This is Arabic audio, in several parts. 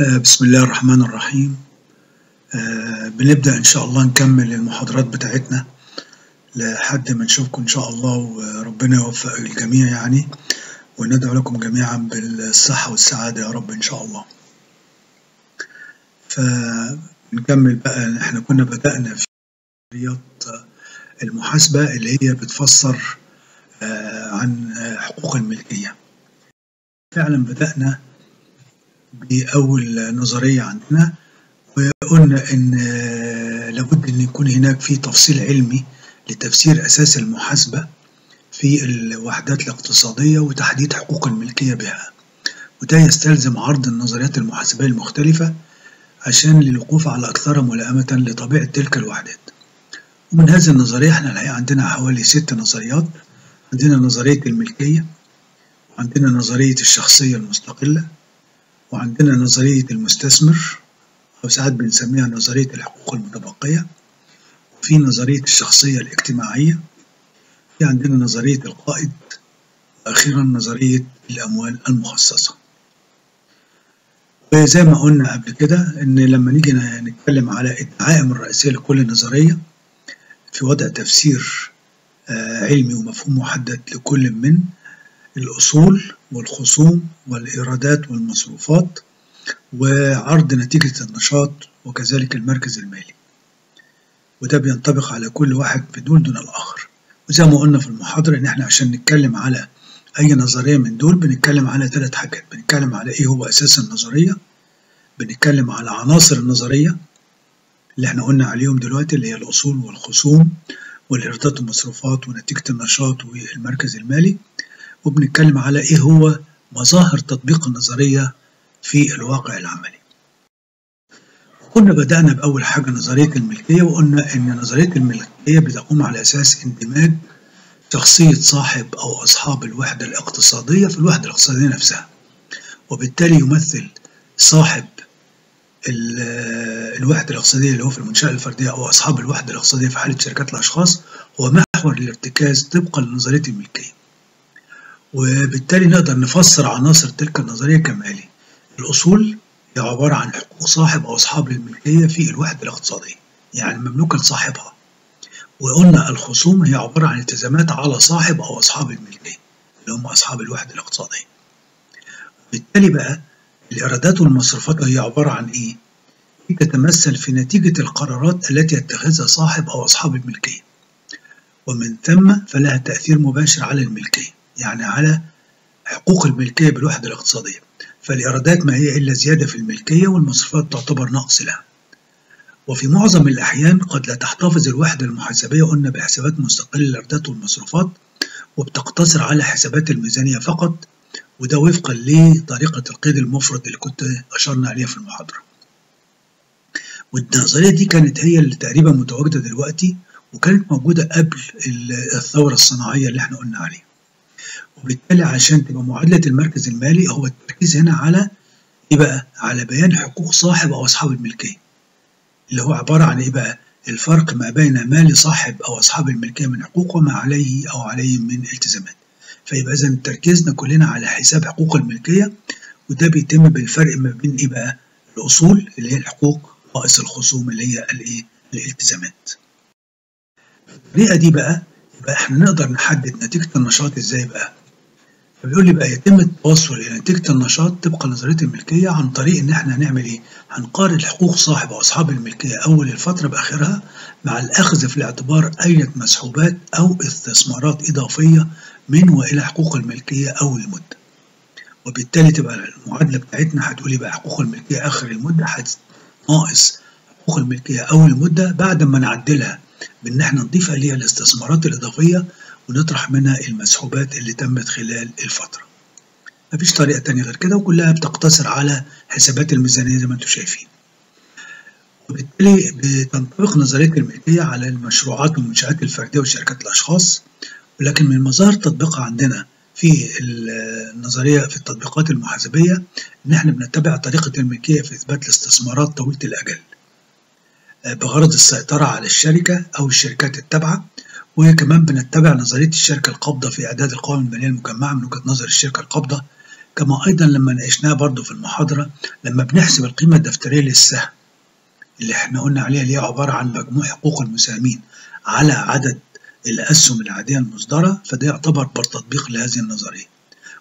آه، بسم الله الرحمن الرحيم. آه، بنبدأ إن شاء الله نكمل المحاضرات بتاعتنا لحد ما نشوفكم إن شاء الله وربنا يوفق الجميع يعني وندعو لكم جميعا بالصحة والسعادة يا رب إن شاء الله. فنكمل بقى إحنا كنا بدأنا في نظريات المحاسبة اللي هي بتفسر آه، عن حقوق الملكية. فعلا بدأنا بأول نظرية عندنا وقلنا إن لابد أن يكون هناك في تفصيل علمي لتفسير أساس المحاسبة في الوحدات الاقتصادية وتحديد حقوق الملكية بها. وده يستلزم عرض النظريات المحاسبية المختلفة عشان للوقوف على أكثرها ملائمة لطبيعة تلك الوحدات. ومن هذه النظرية إحنا الحقيقة عندنا حوالي ست نظريات. عندنا نظرية الملكية وعندنا نظرية الشخصية المستقلة وعندنا نظرية المستثمر أو ساعات بنسميها نظرية الحقوق المتبقية وفي نظرية الشخصية الاجتماعية في عندنا نظرية القائد وأخيرا نظرية الأموال المخصصة. وزي ما قلنا قبل كده إن لما نيجي نتكلم على الدعائم الرئيسية لكل نظرية في وضع تفسير علمي ومفهوم محدد لكل من الأصول والخصوم والإيرادات والمصروفات وعرض نتيجة النشاط وكذلك المركز المالي. وده بينطبق على كل واحد بدول دون الآخر. وزي ما قلنا في المحاضرة إن إحنا عشان نتكلم على أي نظرية من دول بنتكلم على ثلاث حاجات. بنتكلم على إيه هو أساس النظرية؟ بنتكلم على عناصر النظرية اللي إحنا قلنا عليهم دلوقتي اللي هي الأصول والخصوم والإيرادات والمصروفات ونتيجة النشاط والمركز المالي. وبنتكلم على إيه هو مظاهر تطبيق النظرية في الواقع العملي. كنا بدأنا بأول حاجة نظرية الملكية وقلنا إن نظرية الملكية بتقوم على أساس اندماج شخصية صاحب أو أصحاب الوحدة الاقتصادية في الوحدة الاقتصادية نفسها وبالتالي يمثل صاحب الوحدة الاقتصادية اللي هو في المنشأة الفردية أو أصحاب الوحدة الاقتصادية في حالة شركات الأشخاص هو محور الارتكاز طبقا لنظرية الملكية. وبالتالي نقدر نفسر عناصر تلك النظرية كمالي. الأصول هي عبارة عن حقوق صاحب أو أصحاب الملكية في الوحدة الاقتصادية يعني مملوكة لصاحبها. وقلنا الخصوم هي عبارة عن التزامات على صاحب أو أصحاب الملكية اللي هم أصحاب الوحدة الاقتصادية. بالتالي بقى الإيرادات والمصروفات هي عبارة عن إيه؟ تتمثل في نتيجة القرارات التي يتخذها صاحب أو أصحاب الملكية. ومن ثم فلها تأثير مباشر على الملكية. يعني على حقوق الملكية بالوحدة الاقتصادية. فالإيرادات ما هي إلا زيادة في الملكية والمصروفات تعتبر نقص لها. وفي معظم الأحيان قد لا تحتفظ الوحدة المحاسبية قلنا بحسابات مستقلة للإيرادات والمصروفات وبتقتصر على حسابات الميزانية فقط وده وفقا لطريقة القيد المفرد اللي كنت أشرنا عليها في المحاضرة. والنظرية دي كانت هي اللي تقريبا متواجدة دلوقتي وكانت موجودة قبل الثورة الصناعية اللي إحنا قلنا عليها. وبالتالي عشان تبقى معادلة المركز المالي هو التركيز هنا على إيه بقى؟ على بيان حقوق صاحب أو أصحاب الملكية اللي هو عبارة عن إيه بقى؟ الفرق ما بين ما لصاحب أو أصحاب الملكية من حقوق وما عليه أو عليهم من التزامات فيبقى اذا تركيزنا كلنا على حساب حقوق الملكية وده بيتم بالفرق ما بين إيه بقى؟ الأصول اللي هي الحقوق ناقص الخصوم اللي هي الإيه؟ الالتزامات. الطريقة دي بقى يبقى إحنا نقدر نحدد نتيجة النشاط إزاي بقى؟ فبيقول لي بقى يتم التوصل إلى نتيجة النشاط طبقا لنظريه الملكية عن طريق إن إحنا هنعمل إيه؟ هنقارن حقوق صاحب أو أصحاب الملكية أول الفترة بآخرها مع الأخذ في الاعتبار أي مسحوبات أو استثمارات إضافية من وإلى حقوق الملكية أو المدة. وبالتالي تبقى المعادلة بتاعتنا هتقول بقى حقوق الملكية آخر المدة ناقص حقوق الملكية أول المدة بعد ما نعدلها بإن إحنا نضيف عليها الاستثمارات الإضافية ونطرح منها المسحوبات اللي تمت خلال الفترة. مفيش طريقة تانية غير كده وكلها بتقتصر على حسابات الميزانية زي ما أنتم شايفين. وبالتالي بتنطبق نظرية الملكية على المشروعات والمنشآت الفردية وشركات الأشخاص ولكن من مظاهر تطبيقها عندنا في النظرية في التطبيقات المحاسبية إن إحنا بنتبع طريقة الملكية في إثبات الاستثمارات طويلة الأجل. بغرض السيطرة على الشركة أو الشركات التابعة وكمان بنتبع نظرية الشركة القابضة في إعداد القوائم المالية المجمعة من وجهة نظر الشركة القابضة كما أيضا لما ناقشناه برضو في المحاضرة لما بنحسب القيمة الدفترية للسهم اللي إحنا قلنا عليها اللي هي عبارة عن مجموع حقوق المساهمين على عدد الأسهم العادية المصدرة فده يعتبر تطبيق لهذه النظرية.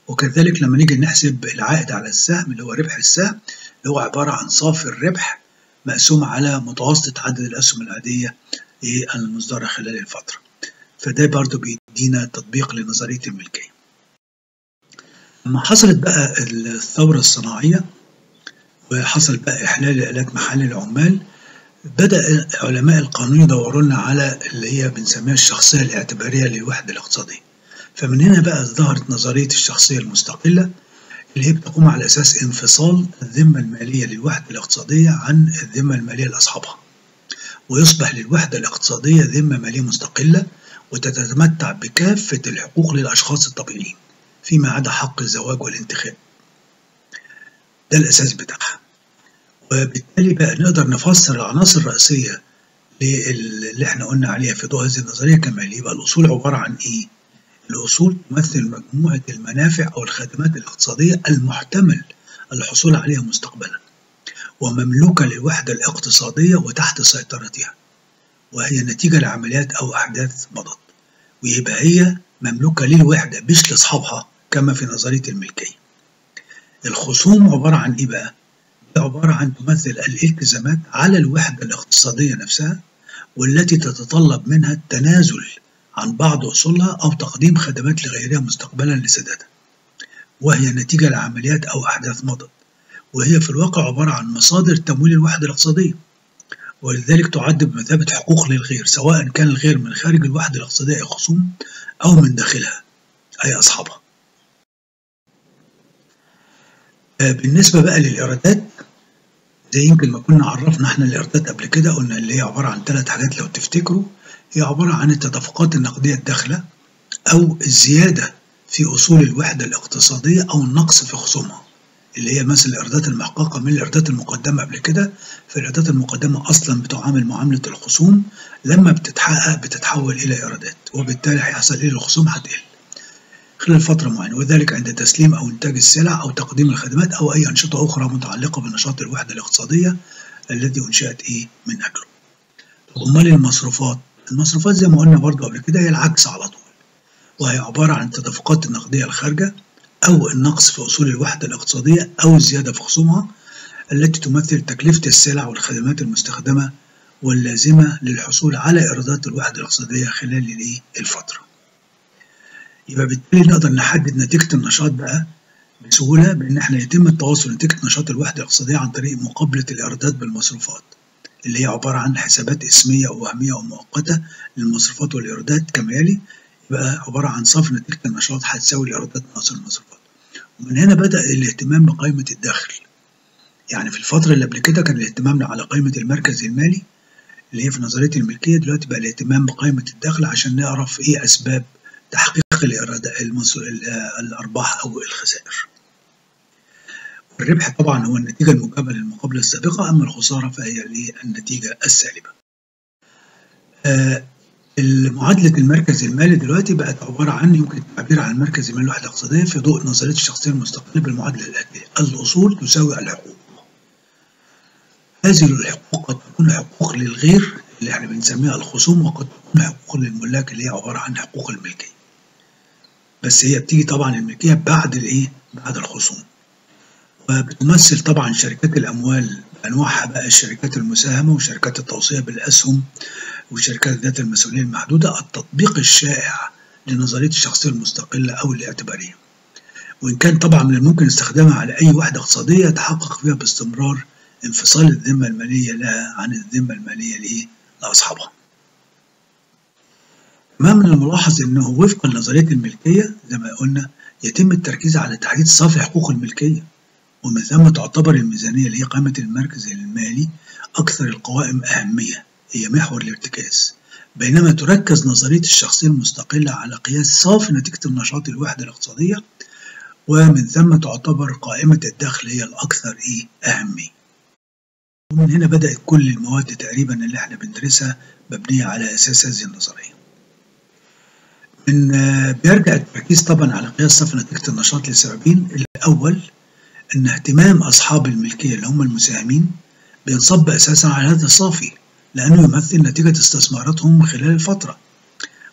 وكذلك لما نيجي نحسب العائد على السهم اللي هو ربح السهم اللي هو عبارة عن صافي الربح مقسوم على متوسط عدد الأسهم العادية المصدرة خلال الفترة. فده برضو بيدينا تطبيق لنظرية الملكية. لما حصلت بقى الثورة الصناعية وحصل بقى إحلال آلات محل العمال بدأ علماء القانون يدوروا لنا على اللي هي بنسميها الشخصية الاعتبارية للوحدة الاقتصادية. فمن هنا بقى ظهرت نظرية الشخصية المستقلة اللي هي بتقوم على أساس انفصال الذمة المالية للوحدة الاقتصادية عن الذمة المالية لأصحابها. ويصبح للوحدة الاقتصادية ذمة مالية مستقلة وتتمتع بكافة الحقوق للأشخاص الطبيعيين فيما عدا حق الزواج والانتخاب. ده الأساس بتاعها. وبالتالي بقى نقدر نفسر العناصر الرئيسية اللي إحنا قلنا عليها في ضوء هذه النظرية كمالية يبقى الأصول عبارة عن إيه؟ الأصول تمثل مجموعة المنافع أو الخدمات الاقتصادية المحتمل الحصول عليها مستقبلا ومملوكة للوحدة الاقتصادية وتحت سيطرتها. وهي نتيجة لعمليات أو أحداث مضت. ويبقى هي مملوكة للوحدة مش لأصحابها كما في نظرية الملكية. الخصوم عبارة عن إيه بقى؟ عبارة عن تمثل الالتزامات على الوحدة الاقتصادية نفسها والتي تتطلب منها التنازل عن بعض أصولها أو تقديم خدمات لغيرها مستقبلا لسدادها. وهي نتيجة لعمليات أو أحداث مضت. وهي في الواقع عبارة عن مصادر تمويل الوحدة الاقتصادية. ولذلك تعد بمثابة حقوق للغير سواء كان الغير من خارج الوحدة الاقتصادية خصوم أو من داخلها أي أصحابها. بالنسبة بقى للإيرادات زي يمكن ما كنا عرفنا إحنا الإيرادات قبل كده قلنا اللي هي عبارة عن ثلاث حاجات لو تفتكروا هي عبارة عن التدفقات النقدية الداخلة أو الزيادة في أصول الوحدة الاقتصادية أو النقص في خصومها. اللي هي مثل الإيرادات المحققة من الإيرادات المقدمة قبل كده فالإيرادات المقدمة أصلا بتعامل معاملة الخصوم لما بتتحقق بتتحول إلى إيرادات وبالتالي هيحصل إيه الخصوم هتقل خلال فترة معينة وذلك عند تسليم أو إنتاج السلع أو تقديم الخدمات أو أي أنشطة أخرى متعلقة بنشاط الوحدة الاقتصادية التي أنشأت إيه من أجله. أمال المصروفات؟ المصروفات زي ما قلنا برضو قبل كده هي العكس على طول وهي عبارة عن التدفقات النقدية الخارجة أو النقص في أصول الوحدة الاقتصادية أو الزيادة في خصومها التي تمثل تكلفة السلع والخدمات المستخدمة واللازمة للحصول على إيرادات الوحدة الاقتصادية خلال الفترة. يبقى بالتالي نقدر نحدد نتيجة النشاط بقى بسهولة بإن إحنا يتم التواصل نتيجة نشاط الوحدة الاقتصادية عن طريق مقابلة الإيرادات بالمصروفات اللي هي عبارة عن حسابات اسمية أو وهمية أو مؤقتة للمصروفات والإيرادات كما يلي يبقى عبارة عن صافي نتيجة النشاط هتساوي الإيرادات ناقص المصروفات ومن هنا بدأ الاهتمام بقائمة الدخل يعني في الفترة اللي قبل كده كان الاهتمام على قائمة المركز المالي اللي هي في نظرية الملكية دلوقتي بقى الاهتمام بقائمة الدخل عشان نعرف إيه أسباب تحقيق الأرباح أو الخسائر. الربح طبعا هو النتيجة المجابة للمقابلة السابقة أما الخسارة فهي النتيجة السالبة. معادلة المركز المالي دلوقتي بقت عبارة عن يمكن التعبير عن المركز المالي الوحدة الاقتصادية في ضوء نظرية الشخصية المستقلة بالمعادلة الآتية الأصول تساوي الحقوق. هذه الحقوق قد تكون حقوق للغير اللي إحنا بنسميها الخصوم وقد تكون حقوق للملاك اللي هي عبارة عن حقوق الملكية. بس هي بتيجي طبعا الملكية بعد الإيه؟ بعد الخصوم. وبتمثل طبعا شركات الأموال أنواعها بقى الشركات المساهمة وشركات التوصية بالأسهم وشركات ذات المسؤولية المحدودة التطبيق الشائع لنظرية الشخصية المستقلة أو الاعتبارية وإن كان طبعا من الممكن استخدامها على أي وحدة اقتصادية يتحقق فيها باستمرار انفصال الذمة المالية لها عن الذمة المالية؟ لأصحابها. كمان من الملاحظ أنه وفقا لنظرية الملكية زي ما قلنا يتم التركيز على تحديد صافي حقوق الملكية ومن ثم تعتبر الميزانية اللي هي قائمة المركز المالي أكثر القوائم أهمية هي محور الارتكاز. بينما تركز نظرية الشخصية المستقلة على قياس صافي نتيجة النشاط الوحدة الاقتصادية ومن ثم تعتبر قائمة الدخل هي الأكثر إيه أهمية. ومن هنا بدأت كل المواد تقريبا اللي إحنا بندرسها مبنية على أساس هذه النظرية. من بيرجع التركيز طبعا على قياس صافي نتيجة النشاط لسببين. الأول أن اهتمام أصحاب الملكية اللي هم المساهمين بينصب أساسا على هذا الصافي لأنه يمثل نتيجة استثماراتهم خلال الفترة.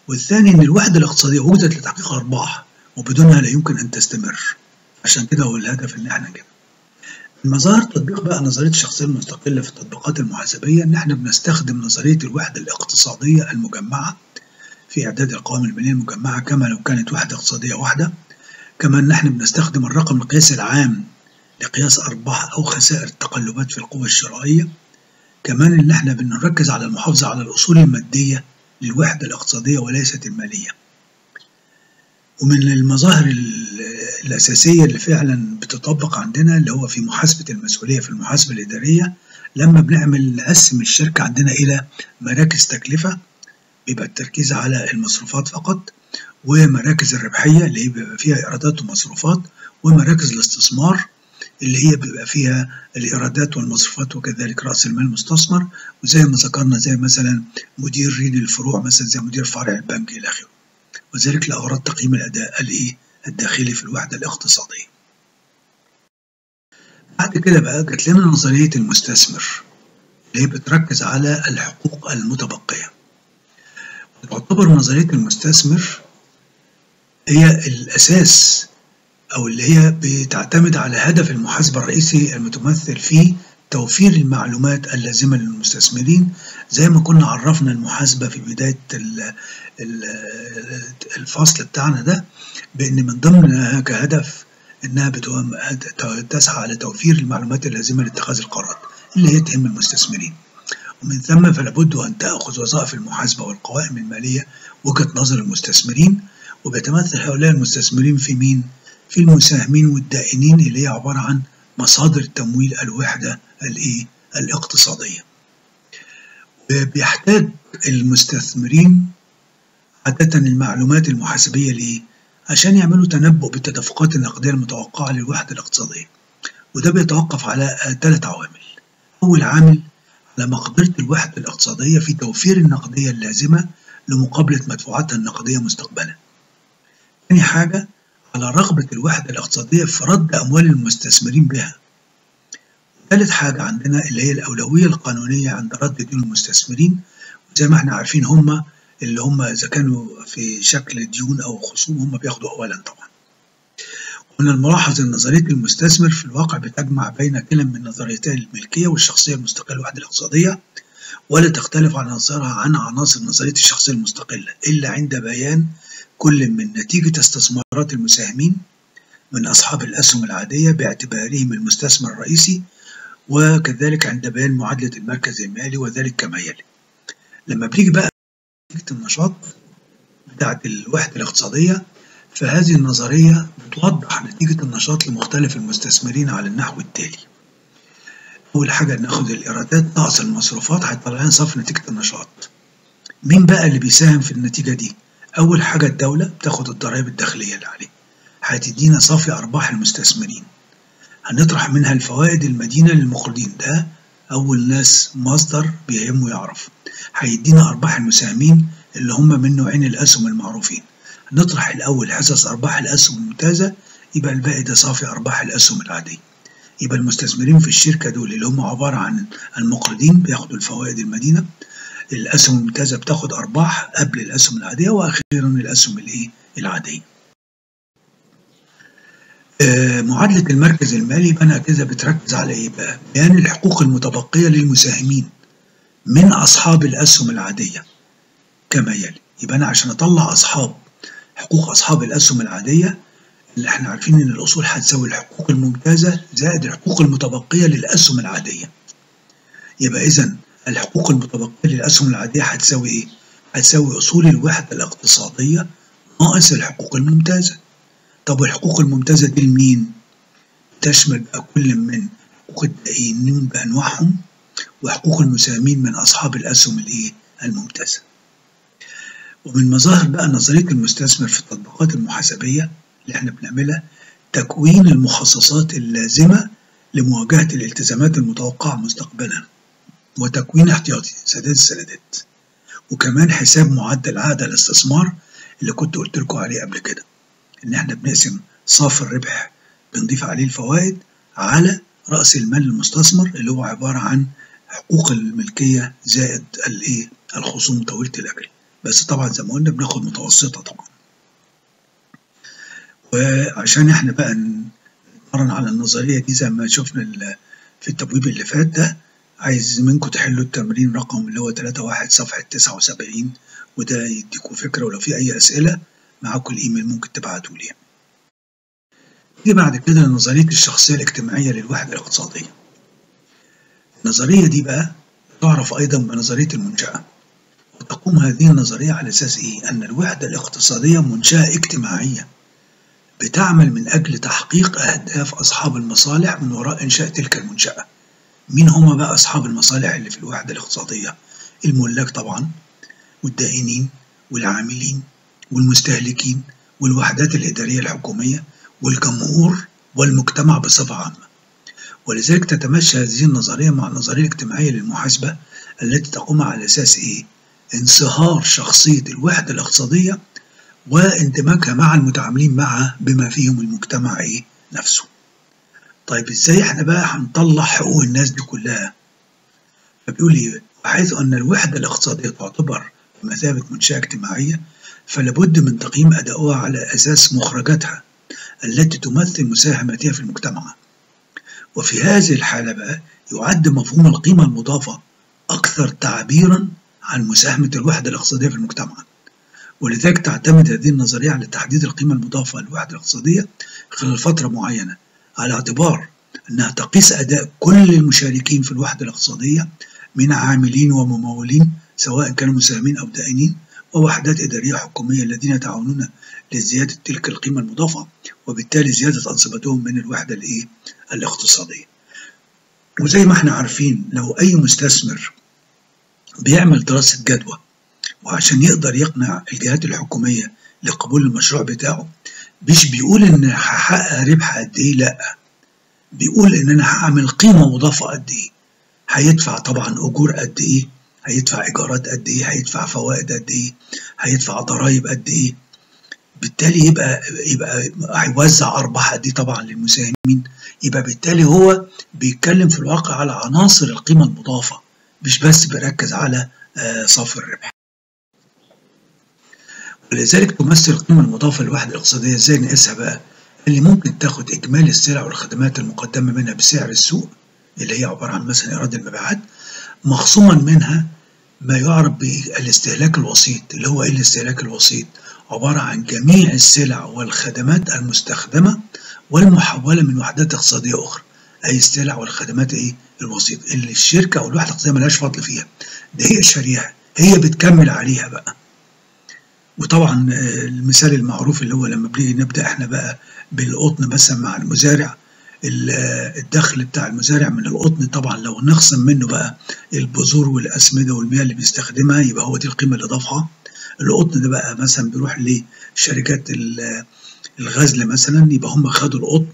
والثاني أن الوحدة الاقتصادية وجدت لتحقيق أرباح وبدونها لا يمكن أن تستمر. عشان كده هو الهدف اللي إحنا كده مظاهر تطبيق بقى نظرية الشخصية المستقلة في التطبيقات المحاسبية إن إحنا بنستخدم نظرية الوحدة الاقتصادية المجمعة في إعداد القوائم المالية المجمعة كما لو كانت وحدة اقتصادية واحدة. كما إن إحنا بنستخدم الرقم القياسي العام لقياس أرباح أو خسائر التقلبات في القوة الشرائية. كمان إن إحنا بنركز على المحافظة على الأصول المادية للوحدة الاقتصادية وليست المالية. ومن المظاهر الأساسية اللي فعلا بتطبق عندنا اللي هو في محاسبة المسؤولية في المحاسبة الإدارية لما بنعمل نقسم الشركة عندنا إلى مراكز تكلفة بيبقى التركيز على المصروفات فقط ومراكز الربحية اللي هي بيبقى فيها إيرادات ومصروفات ومراكز الاستثمار اللي هي بيبقى فيها الإيرادات والمصروفات وكذلك رأس المال المستثمر وزي ما ذكرنا زي مثلا مدير رين الفروع مثلا زي مدير فرع البنك إلى آخره وذلك لأغراض تقييم الأداء الإيه الداخلي في الوحدة الاقتصادية. بعد كده بقى جات لنا نظرية المستثمر اللي هي بتركز على الحقوق المتبقية. تعتبر نظرية المستثمر هي الأساس أو اللي هي بتعتمد على هدف المحاسبة الرئيسي المتمثل في توفير المعلومات اللازمة للمستثمرين. زي ما كنا عرفنا المحاسبة في بداية الفصل بتاعنا ده بأن من ضمن كهدف إنها تسعى على توفير المعلومات اللازمة لاتخاذ القرارات اللي هي تهم المستثمرين. ومن ثم فلا بد أن تأخذ وظائف المحاسبة والقوائم المالية وجهة نظر المستثمرين. وبيتمثل هؤلاء المستثمرين في مين؟ في المساهمين والدائنين اللي هي عبارة عن مصادر تمويل الوحدة الإيه؟ الاقتصادية. بيحتاج المستثمرين عادة المعلومات المحاسبية ليه؟ عشان يعملوا تنبؤ بالتدفقات النقدية المتوقعة للوحدة الاقتصادية. وده بيتوقف على ثلاث عوامل. أول عامل على مقدرة الوحدة الاقتصادية في توفير النقدية اللازمة لمقابلة مدفوعاتها النقدية مستقبلا. ثاني حاجة على رغبة الوحدة الاقتصادية في رد أموال المستثمرين بها. ثالث حاجة عندنا اللي هي الأولوية القانونية عند رد ديون المستثمرين وزي ما إحنا عارفين هم اللي هم إذا كانوا في شكل ديون أو خصوم هم بياخدوا أولا طبعا. ومن الملاحظ أن نظرية المستثمر في الواقع بتجمع بين كلا من نظريتي الملكية والشخصية المستقلة الوحدة الاقتصادية ولا تختلف عن عناصرها عن عناصر نظرية الشخصية المستقلة إلا عند بيان كل من نتيجة استثمارات المساهمين من أصحاب الأسهم العادية باعتبارهم المستثمر الرئيسي وكذلك عند بيان معادلة المركز المالي وذلك كما يلي. لما بنيجي بقى نتيجة النشاط بتاعة الوحدة الاقتصادية فهذه النظرية بتوضح نتيجة النشاط لمختلف المستثمرين على النحو التالي. أول حاجة ناخد الإيرادات ناقص المصروفات هيطلع لنا صافي نتيجة النشاط. مين بقى اللي بيساهم في النتيجة دي؟ أول حاجة الدولة بتاخد الضرائب الداخلية اللي عليه. هتدينا صافي أرباح المستثمرين. هنطرح منها الفوائد المدينة للمقرضين ده أول ناس مصدر بيهمه يعرف. هيدينا أرباح المساهمين اللي هم من نوعين الأسهم المعروفين. نطرح الأول حصص أرباح الأسهم الممتازة يبقى الباقي ده صافي أرباح الأسهم العادية. يبقى المستثمرين في الشركة دول اللي هم عبارة عن المقرضين بياخدوا الفوائد المدينة الأسهم الممتازة بتاخد أرباح قبل الأسهم العادية وأخيرا الأسهم الإيه العادية. آه معادلة المركز المالي بقى كده بتركز على إيه بقى؟ بيان الحقوق المتبقية للمساهمين من أصحاب الأسهم العادية كما يلي. يبقى أنا عشان أطلع أصحاب حقوق أصحاب الأسهم العادية اللي إحنا عارفين إن الأصول هتساوي الحقوق الممتازة زائد الحقوق المتبقية للأسهم العادية. يبقى إذا الحقوق المتبقية للأسهم العادية هتساوي إيه؟ هتساوي أصول الوحدة الاقتصادية ناقص الحقوق الممتازة. طب والحقوق الممتازة دي لمين؟ تشمل بقى كل من حقوق الدائنين بأنواعهم وحقوق المساهمين من أصحاب الأسهم الإيه؟ الممتازة. ومن مظاهر بقى نظرية المستثمر في التطبيقات المحاسبية اللي إحنا بنعملها تكوين المخصصات اللازمة لمواجهة الالتزامات المتوقعة مستقبلا وتكوين احتياطي. سداد السندات وكمان حساب معدل عائد الاستثمار اللي كنت قلت لكم عليه قبل كده. إن إحنا بنقسم صافي الربح بنضيف عليه الفوائد على رأس المال المستثمر اللي هو عبارة عن حقوق الملكية زائد الإيه؟ الخصوم طويلة الاجل بس طبعا زي ما قلنا بناخد متوسطة طبعا. وعشان إحنا بقى نتمرن على النظرية دي زي ما شفنا في التبويب اللي فات ده عايز منكم تحلوا التمرين رقم اللي هو 31 صفحة 79 وده يديكم فكرة ولو في أي أسئلة معاكم الإيميل ممكن تبعتوا لي. نيجي بعد كده لنظريه الشخصية الاجتماعية للوحدة الاقتصادية. النظرية دي بقى تعرف أيضا بنظرية المنشأة وتقوم هذه النظرية على أساس إيه؟ أن الوحدة الاقتصادية منشأة اجتماعية بتعمل من أجل تحقيق أهداف أصحاب المصالح من وراء إنشاء تلك المنشأة. مين هما بقى أصحاب المصالح اللي في الوحدة الاقتصادية؟ الملاك طبعا والدائنين والعاملين والمستهلكين والوحدات الإدارية الحكومية والجمهور والمجتمع بصفة عامة. ولذلك تتمشى هذه النظرية مع النظرية الاجتماعية للمحاسبة التي تقوم على أساس إيه؟ انصهار شخصية الوحدة الاقتصادية واندماجها مع المتعاملين معها بما فيهم المجتمع إيه نفسه طيب إزاي إحنا بقى هنطلع حقوق الناس دي كلها؟ فبيقول إيه وحيث أن الوحدة الاقتصادية تعتبر بمثابة منشأة اجتماعية فلابد من تقييم أدائها على أساس مخرجاتها التي تمثل مساهمتها في المجتمع. وفي هذه الحالة بقى يعد مفهوم القيمة المضافة أكثر تعبيرا عن مساهمة الوحدة الاقتصادية في المجتمع. ولذلك تعتمد هذه النظرية على تحديد القيمة المضافة للوحدة الاقتصادية خلال فترة معينة. على اعتبار أنها تقيس أداء كل المشاركين في الوحدة الاقتصادية من عاملين وممولين سواء كانوا مساهمين أو دائنين ووحدات إدارية حكومية الذين يتعاونون لزيادة تلك القيمة المضافة وبالتالي زيادة أنصبتهم من الوحدة الإيه؟ الاقتصادية. وزي ما إحنا عارفين لو أي مستثمر بيعمل دراسة جدوى وعشان يقدر يقنع الجهات الحكومية لقبول المشروع بتاعه مش بيقول إن هحقق ربح قد إيه؟ لأ. بيقول إن أنا هعمل قيمة مضافة قد إيه؟ هيدفع طبعا أجور قد إيه؟ هيدفع إيجارات قد إيه؟ هيدفع فوائد قد إيه؟ هيدفع ضرائب قد إيه؟ بالتالي يبقى يبقى هيوزع أرباح قد إيه طبعا للمساهمين يبقى بالتالي هو بيتكلم في الواقع على عناصر القيمة المضافة مش بس بيركز على صافي الربح. ولذلك تمثل القيمة المضافة للوحدة الاقتصادية إزاي نقيسها بقى؟ اللي ممكن تاخد إجمالي السلع والخدمات المقدمة منها بسعر السوق اللي هي عبارة عن مثلا إيراد المبيعات مخصوما منها ما يعرف بالاستهلاك الوسيط اللي هو إيه الاستهلاك الوسيط؟ عبارة عن جميع السلع والخدمات المستخدمة والمحولة من وحدات اقتصادية أخرى أي السلع والخدمات إيه؟ الوسيط اللي الشركة أو الوحدة الاقتصادية ملهاش فضل فيها ده هي الشريحة هي بتكمل عليها بقى وطبعا المثال المعروف اللي هو لما بنيجي نبدأ إحنا بقى بالقطن مثلا مع المزارع الدخل بتاع المزارع من القطن طبعا لو نخصم منه بقى البذور والأسمدة والمياه اللي بيستخدمها يبقى هو دي القيمة اللي ضافها القطن ده بقى مثلا بيروح لشركات الغزل مثلا يبقى هم خدوا القطن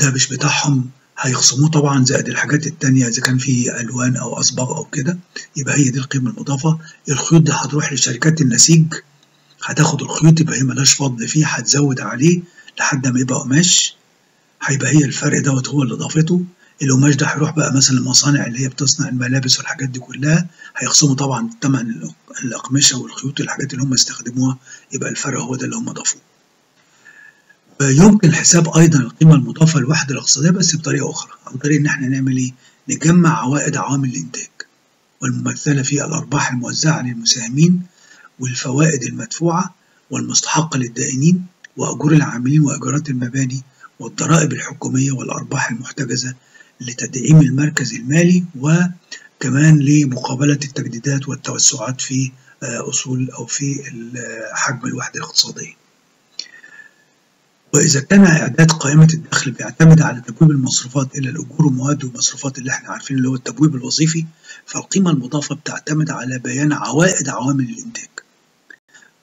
ده مش بتاعهم. هيخصموه طبعا زائد الحاجات التانية إذا كان في ألوان أو أصباغ أو كده يبقى هي دي القيمة المضافة. الخيوط ده هتروح لشركات النسيج هتاخد الخيوط يبقى هي ملهاش فضل فيه هتزود عليه لحد ما يبقى قماش. هيبقى هي الفرق دوت هو اللي ضافته القماش ده هيروح بقى مثلا المصانع اللي هي بتصنع الملابس والحاجات دي كلها. هيخصموا طبعا ثمن الأقمشة والخيوط الحاجات اللي هم استخدموها يبقى الفرق هو ده اللي هم ضافوه. يمكن حساب أيضا القيمة المضافة للوحدة الاقتصادية بس بطريقة أخرى عن طريق إن إحنا نعمل إيه؟ نجمع عوائد عوامل الإنتاج والممثلة في الأرباح الموزعة للمساهمين والفوائد المدفوعة والمستحقة للدائنين وأجور العاملين وإيجارات المباني والضرائب الحكومية والأرباح المحتجزة لتدعيم المركز المالي وكمان لمقابلة التجديدات والتوسعات في أصول أو في حجم الوحدة الاقتصادية. وإذا كان إعداد قائمة الدخل بيعتمد على تبويب المصروفات إلى الأجور والمواد والمصروفات اللي إحنا عارفين اللي هو التبويب الوظيفي فالقيمة المضافة بتعتمد على بيان عوائد عوامل الإنتاج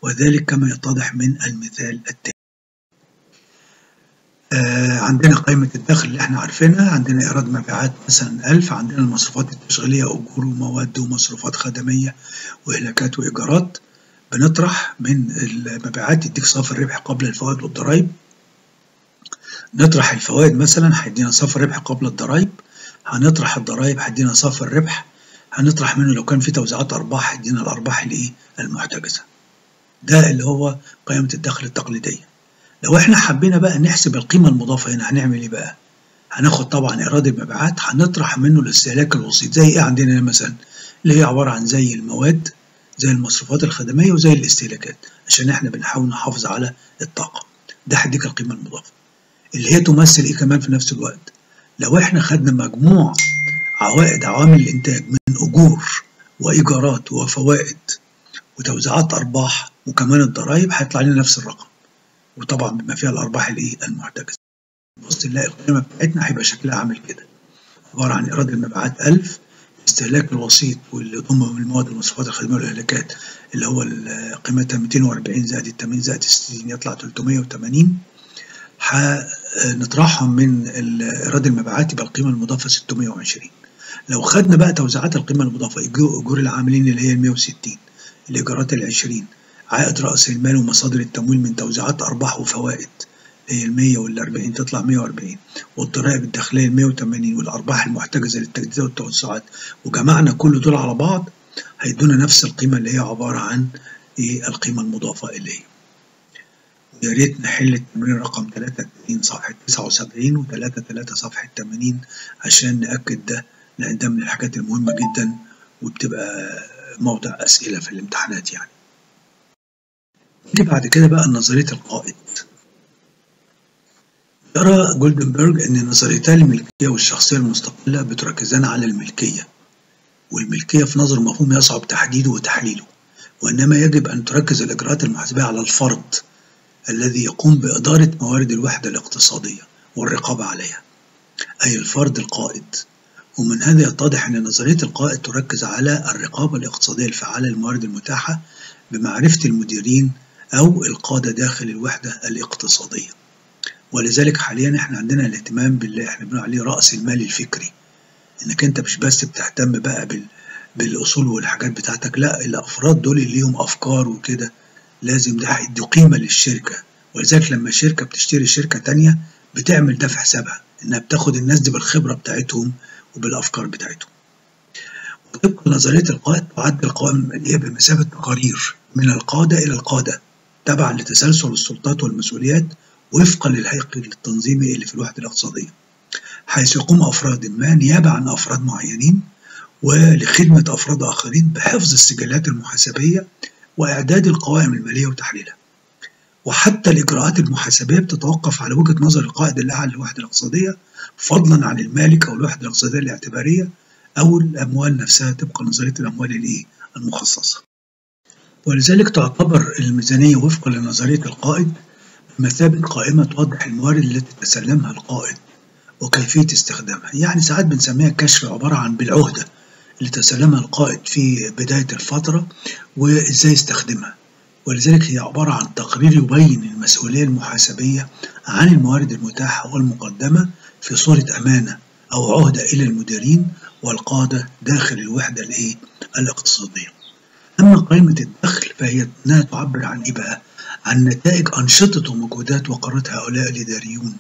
وذلك كما يتضح من المثال التالي. آه عندنا قائمة الدخل اللي إحنا عارفينها عندنا إيراد مبيعات مثلا 1000 عندنا المصروفات التشغيلية أجور ومواد ومصروفات خدمية وإهلاكات وإيجارات. بنطرح من المبيعات يديك صافي الربح قبل الفوائد والضرائب. نطرح الفوائد مثلا هيدينا صافي الربح قبل الضرائب هنطرح الضرائب هيدينا صافي الربح هنطرح منه لو كان في توزيعات أرباح هيدينا الأرباح الايه المحتجزة. ده اللي هو قيمة الدخل التقليدية. لو إحنا حبينا بقى نحسب القيمة المضافة هنا هنعمل إيه بقى؟ هناخد طبعا إيراد المبيعات هنطرح منه الاستهلاك الوسيط. زي إيه عندنا هنا مثلا؟ اللي هي عبارة عن زي المواد زي المصروفات الخدمية وزي الاستهلاكات عشان إحنا بنحاول نحافظ على الطاقة. ده هيديك القيمة المضافة. اللي هي تمثل إيه كمان في نفس الوقت. لو إحنا خدنا مجموع عوائد عوامل الإنتاج من أجور وإيجارات وفوائد وتوزيعات أرباح وكمان الضرائب هيطلع لنا نفس الرقم. وطبعا بما فيها الأرباح الايه المحتجزه بص نلاقي القيمة بتاعتنا هيبقى شكلها عامل كده. عبارة عن إيراد المبيعات 1000 استهلاك الوسيط واللي ضم المواد والمصروفات الخدميه والاهلاكات اللي هو قيمتها 240 زائد 80 زائد 60 يطلع 380 هنطرحهم من ايراد المبيعات يبقى القيمه المضافه 620 لو خدنا بقى توزيعات القيمة المضافة اجور العاملين اللي هي ال 160 الإيجارات ال 20 عائد رأس المال ومصادر التمويل من توزيعات أرباح وفوائد هي ال 100 وال 40 تطلع 140 والضرائب الداخلية ال 180 والأرباح المحتجزة للتجديدات والتوسعات وجمعنا كل دول على بعض هيدونا نفس القيمة اللي هي عبارة عن إيه؟ القيمة المضافة اللي هي يا ريت نحل التمرين رقم 33 صفحة 79 و 33 صفحة 80 عشان نأكد ده لأن ده من الحاجات المهمة جدا وبتبقى موضع أسئلة في الامتحانات يعني. نيجي بعد كده بقى نظرية القائد. يرى جولدنبرج أن نظريتا الملكية والشخصية المستقلة بتركزان على الملكية والملكية في نظر مفهوم يصعب تحديده وتحليله وإنما يجب أن تركز الإجراءات المحاسبية على الفرد الذي يقوم بإدارة موارد الوحدة الاقتصادية والرقابة عليها أي الفرد القائد. ومن هذا يتضح أن نظرية القائد تركز على الرقابة الاقتصادية الفعالة للموارد المتاحة بمعرفة المديرين أو القادة داخل الوحدة الاقتصادية. ولذلك حاليا إحنا عندنا الاهتمام باللي إحنا بنقول عليه رأس المال الفكري. إنك أنت مش بس بتهتم بقى بال بالأصول والحاجات بتاعتك لا الأفراد دول اللي ليهم أفكار وكده. لازم ده هيدي قيمة للشركة. ولذلك لما الشركة بتشتري شركة تانية بتعمل ده في حسابها إنها بتاخد الناس دي بالخبرة بتاعتهم وبالأفكار بتاعتهم. وطبق نظرية القائد تعد القوائم المالية بمثابة تقارير من القادة إلى القادة تبعا لتسلسل السلطات والمسؤوليات وفقا للهيكل التنظيمي اللي في الوحدة الاقتصادية حيث يقوم أفراد ما نيابة عن أفراد معينين ولخدمة أفراد آخرين بحفظ السجلات المحاسبية وإعداد القوائم المالية وتحليلها. وحتى الإجراءات المحاسبية بتتوقف على وجهة نظر القائد الأعلى للوحدة الاقتصادية فضلا عن المالك أو الوحدة الاقتصادية الاعتبارية أو الأموال نفسها طبق نظرية الأموال الإيه؟ المخصصة. ولذلك تعتبر الميزانية وفقا لنظرية القائد بمثابة قائمة توضح الموارد التي تسلمها القائد وكيفية استخدامها. يعني ساعات بنسميها كشف عبارة عن بالعهدة. اللي تسلمها القائد في بداية الفترة وإزاي استخدمها ولذلك هي عبارة عن تقرير يبين المسؤولية المحاسبية عن الموارد المتاحة والمقدمة في صورة أمانة أو عهدة إلى المديرين والقادة داخل الوحدة الإيه؟ الاقتصادية. أما قائمة الدخل فهي أنها تعبر عن إيه بقى؟ عن نتائج أنشطة ومجهودات وقرات هؤلاء الإداريون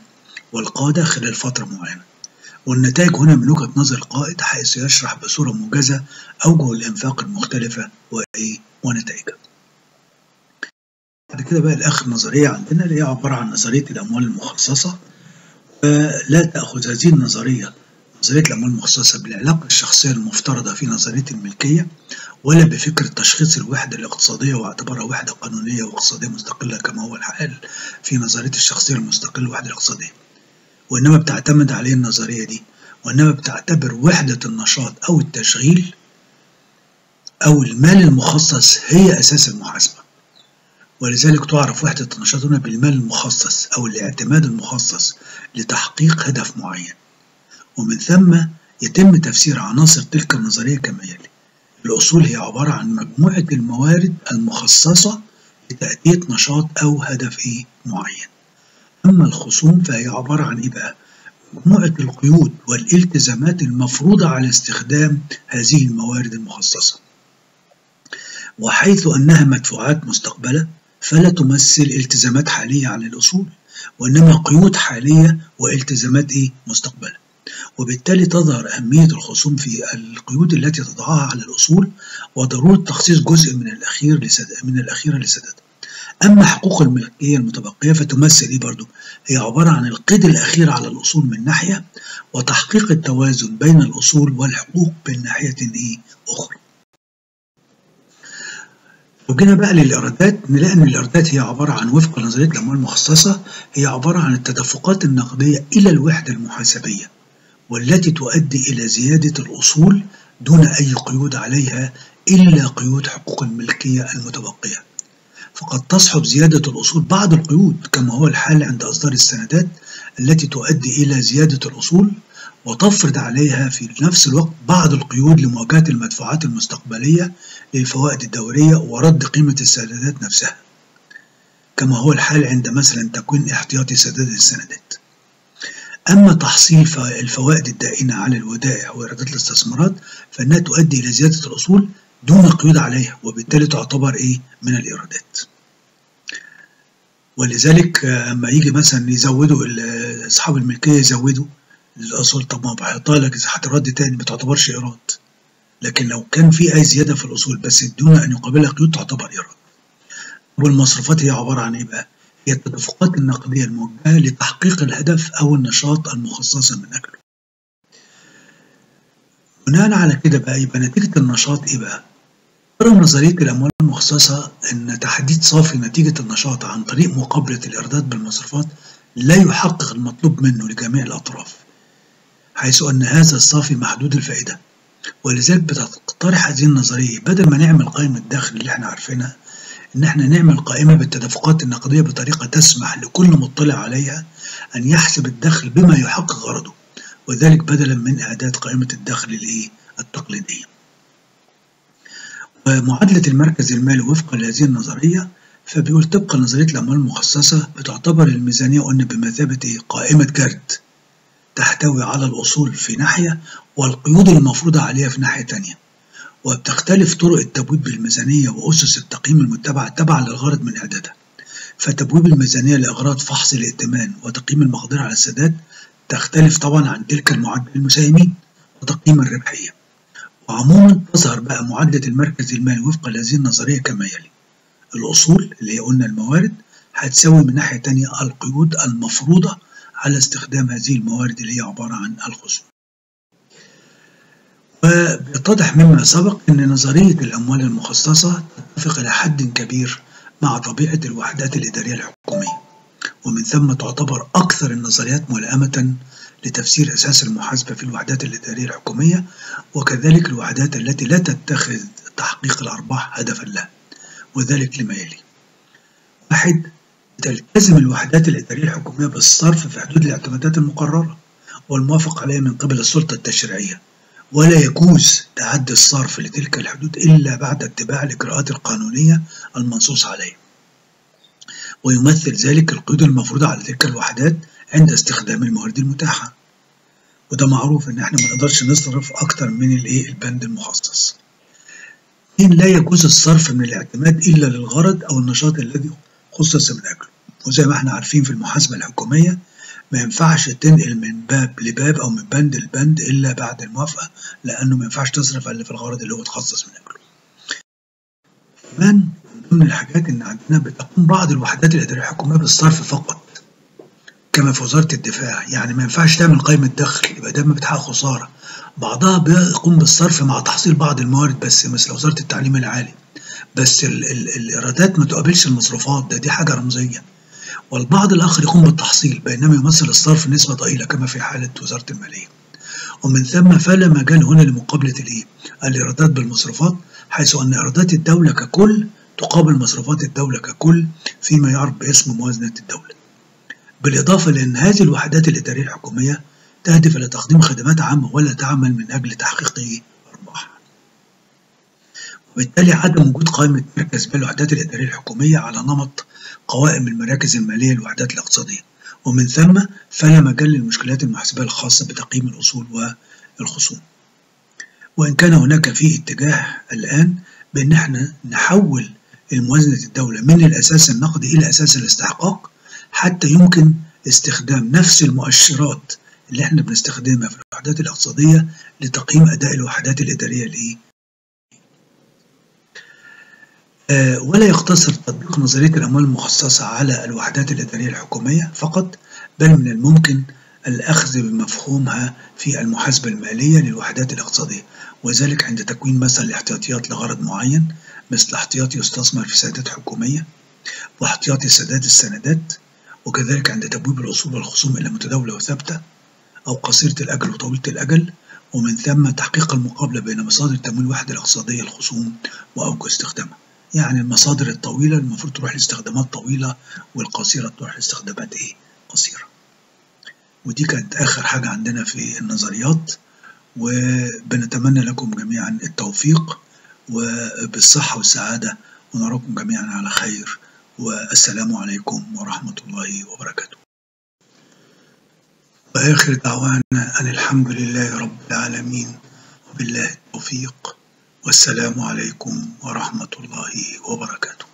والقادة خلال فترة معينة. والنتائج هنا من وجهة نظر القائد حيث يشرح بصورة موجزة أوجه الإنفاق المختلفة وإيه ونتائجها. بعد كده بقى الآخر نظرية عندنا اللي هي عبارة عن نظرية الأموال المخصصة لا تأخذ هذه النظرية نظرية الأموال المخصصة بالعلاقة الشخصية المفترضة في نظرية الملكية ولا بفكرة تشخيص الوحدة الاقتصادية واعتبارها وحدة قانونية واقتصادية مستقلة كما هو الحال في نظرية الشخصية المستقلة والوحدة الاقتصادية وإنما بتعتمد عليه النظرية دي وإنما بتعتبر وحدة النشاط أو التشغيل أو المال المخصص هي أساس المحاسبة. ولذلك تعرف وحدة النشاط هنا بالمال المخصص أو الاعتماد المخصص لتحقيق هدف معين. ومن ثم يتم تفسير عناصر تلك النظرية كما يلي. الأصول هي عبارة عن مجموعة الموارد المخصصة لتأدية نشاط أو هدف إيه معين. أما الخصوم فهي عبارة عن إيه بقى؟ مجموعة القيود والالتزامات المفروضة على استخدام هذه الموارد المخصصة وحيث أنها مدفوعات مستقبلة فلا تمثل التزامات حالية على الأصول وإنما قيود حالية والتزامات إيه مستقبلة وبالتالي تظهر أهمية الخصوم في القيود التي تضعها على الأصول وضرورة تخصيص جزء من الأخير لسد... من الأخيرة لسدادها. أما حقوق الملكية المتبقية فتمثل إيه برضو؟ هي عبارة عن القيد الأخير على الأصول من ناحية وتحقيق التوازن بين الأصول والحقوق من ناحية إيه أخرى. لو جينا بقى للإيرادات نلاقي إن الإيرادات هي عبارة عن وفق نظرية الأموال المخصصة هي عبارة عن التدفقات النقدية إلى الوحدة المحاسبية والتي تؤدي إلى زيادة الأصول دون أي قيود عليها إلا قيود حقوق الملكية المتبقية فقد تصحب زيادة الأصول بعض القيود كما هو الحال عند إصدار السندات التي تؤدي إلى زيادة الأصول وتفرض عليها في نفس الوقت بعض القيود لمواجهة المدفوعات المستقبلية للفوائد الدورية ورد قيمة السندات نفسها كما هو الحال عند مثلا تكوين احتياطي سداد السندات. أما تحصيل الفوائد الدائنة على الودائع وإيرادات الاستثمارات فإنها تؤدي إلى زيادة الأصول دون قيود عليها وبالتالي تعتبر إيه من الإيرادات ولذلك أما يجي مثلا يزودوا أصحاب الملكية يزودوا الأصول طب ما بحطها لك إذا هترد تاني ما تعتبرش إيراد لكن لو كان في أي زيادة في الأصول بس دون أن يقابلها قيود تعتبر إيراد والمصروفات هي عبارة عن إيه بقى؟ هي التدفقات النقدية الموجهة لتحقيق الهدف أو النشاط المخصص من أجله. بناء على كده بقى يبقى نتيجة النشاط إيه بقى؟ ترى نظرية الأموال المخصصة إن تحديد صافي نتيجة النشاط عن طريق مقابلة الإيرادات بالمصروفات لا يحقق المطلوب منه لجميع الأطراف حيث أن هذا الصافي محدود الفائدة ولذلك بتقترح هذه النظرية بدل ما نعمل قائمة الدخل اللي إحنا عارفينها إن إحنا نعمل قائمة بالتدفقات النقدية بطريقة تسمح لكل مطلع عليها أن يحسب الدخل بما يحقق غرضه وذلك بدلا من إعداد قائمة الدخل الإيه التقليدية. ومعادلة المركز المالي وفقا لهذه النظرية فبيقول طبقا لنظرية الأموال المخصصة بتعتبر الميزانية قلنا بمثابة إيه؟ قائمة جرد تحتوي على الأصول في ناحية والقيود المفروضة عليها في ناحية تانية. وبتختلف طرق التبويب بالميزانية وأسس التقييم المتبعة تبعا للغرض من إعدادها فتبويب الميزانية لأغراض فحص الائتمان وتقييم المقدرة على السداد تختلف طبعا عن تلك المعادلة المساهمين وتقييم الربحية. وعموما تظهر بقى معادلة المركز المالي وفقا لهذه النظرية كما يلي. الأصول اللي هي قلنا الموارد هتساوي من ناحية تانية القيود المفروضة على استخدام هذه الموارد اللي هي عبارة عن الخصوم. وبيتضح مما سبق أن نظرية الأموال المخصصة تتفق إلى حد كبير مع طبيعة الوحدات الإدارية الحكومية. ومن ثم تعتبر أكثر النظريات ملائمة لتفسير أساس المحاسبة في الوحدات الإدارية الحكومية وكذلك الوحدات التي لا تتخذ تحقيق الأرباح هدفا لها وذلك لما يلي. واحد تلتزم الوحدات الإدارية الحكومية بالصرف في حدود الاعتمادات المقررة والموافق عليها من قبل السلطة التشريعية ولا يجوز تعدي الصرف لتلك الحدود إلا بعد اتباع الإجراءات القانونية المنصوص عليها. ويمثل ذلك القيود المفروضة على تلك الوحدات عند استخدام الموارد المتاحة وده معروف إن إحنا ما نقدرش نصرف أكتر من الإيه البند المخصص. إن لا يجوز الصرف من الاعتماد إلا للغرض أو النشاط الذي خصص من أجله وزي ما إحنا عارفين في المحاسبة الحكومية ما ينفعش تنقل من باب لباب أو من بند لبند إلا بعد الموافقة لأنه ما ينفعش تصرف إلا في الغرض اللي هو اتخصص من اجله. كمان ضمن الحاجات إن عندنا بتقوم بعض الوحدات الاداريه الحكوميه بالصرف فقط. كما في وزارة الدفاع. يعني ما ينفعش تعمل قائمة دخل يبقى ده ما بتحقق خسارة. بعضها بيقوم بالصرف مع تحصيل بعض الموارد بس مثل وزارة التعليم العالي. بس الإيرادات ما تقابلش المصروفات. ده دي حاجة رمزية. والبعض الآخر يقوم بالتحصيل بينما يمثل الصرف نسبة ضئيلة كما في حالة وزارة المالية. ومن ثم فلا مجال هنا لمقابلة الإيه؟ الإيرادات بالمصروفات حيث أن إيرادات الدولة ككل تقابل مصروفات الدولة ككل فيما يعرف باسم موازنة الدولة. بالإضافة لأن هذه الوحدات الإدارية الحكومية تهدف إلى تقديم خدمات عامة ولا تعمل من أجل تحقيق أرباح. وبالتالي عدم وجود قائمة مركز بالوحدات الإدارية الحكومية على نمط قوائم المراكز المالية للوحدات الاقتصادية. ومن ثم فلا مجال للمشكلات المحاسبية الخاصة بتقييم الأصول والخصوم. وإن كان هناك في اتجاه الآن بأن إحنا نحول الموازنة الدولة من الأساس النقدي إلى أساس الاستحقاق حتى يمكن استخدام نفس المؤشرات اللي إحنا بنستخدمها في الوحدات الاقتصادية لتقييم أداء الوحدات الإدارية الايه آه ولا يقتصر تطبيق نظرية الأموال المخصصة على الوحدات الإدارية الحكومية فقط بل من الممكن الأخذ بمفهومها في المحاسبة المالية للوحدات الاقتصادية وذلك عند تكوين مثلا الاحتياطيات لغرض معين مثل احتياطي يستثمر في سندات حكومية واحتياطي سداد السندات وكذلك عند تبويب الأصول والخصوم إلى متداولة وثابتة أو قصيرة الأجل وطويلة الأجل ومن ثم تحقيق المقابلة بين مصادر تمويل الوحدة الاقتصادية الخصوم وأوجه استخدامها. يعني المصادر الطويلة المفروض تروح لاستخدامات طويلة والقصيرة تروح لاستخدامات إيه؟ قصيرة. ودي كانت آخر حاجة عندنا في النظريات وبنتمنى لكم جميعا التوفيق. وبالصحة والسعادة ونراكم جميعا على خير. والسلام عليكم ورحمة الله وبركاته. وآخر دعوانا أن الحمد لله رب العالمين وبالله التوفيق. والسلام عليكم ورحمة الله وبركاته.